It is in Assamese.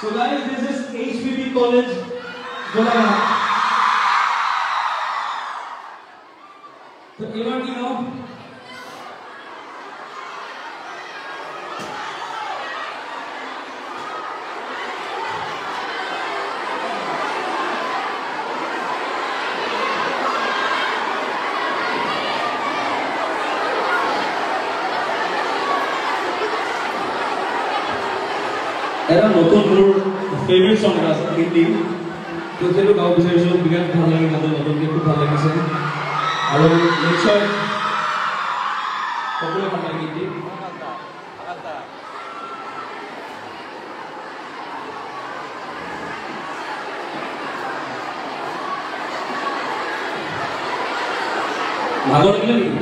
So guys, this is HPP College, Golangat. The event, you know, এটা নতুন মোৰ ফেভৰেট চং এটা আছে হিন্দী। তো সেইটো গাব বিচাৰিছিলোঁ বিৰাট ভাল লাগে গানটো নতুনকৈ খুব ভাল লাগিছে। আৰু নিশ্চয় সকলোৱে ভাল লাগে গীতটি ভাগৰ লাগিলে নেকি?